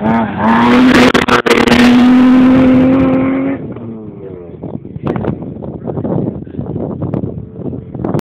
Uh-huh.